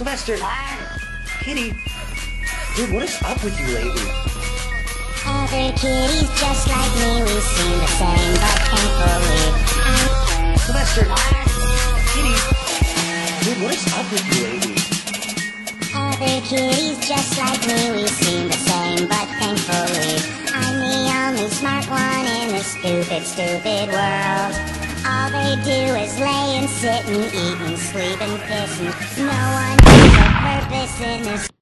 Sylvester! Kitty! Dude, what is up with you lately? Other kitties just like me, we seem the same, but thankfully I'm Sylvester! Kitty! Dude, what is up with you lately? Other kitties just like me, we seem the same, but thankfully I'm the only smart one in this stupid, stupid world. Do is lay and sit and eat and sleep and piss and no one has a purpose in this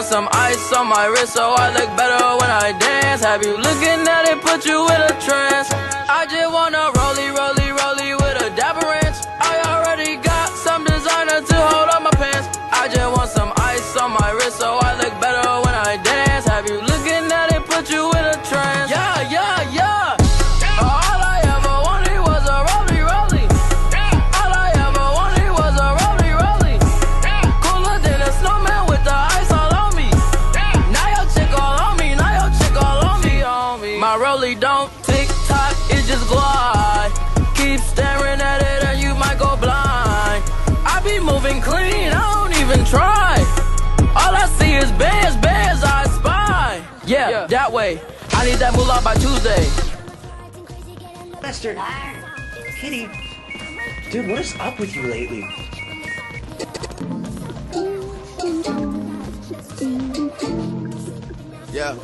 want some ice on my wrist so I look better when I dance. Have you looking at it, put you in a trance? I just wanna rollie, rollie, rollie way. I need that moolah by Tuesday. Sylvester! Kitty! Dude, what is up with you lately? Yeah.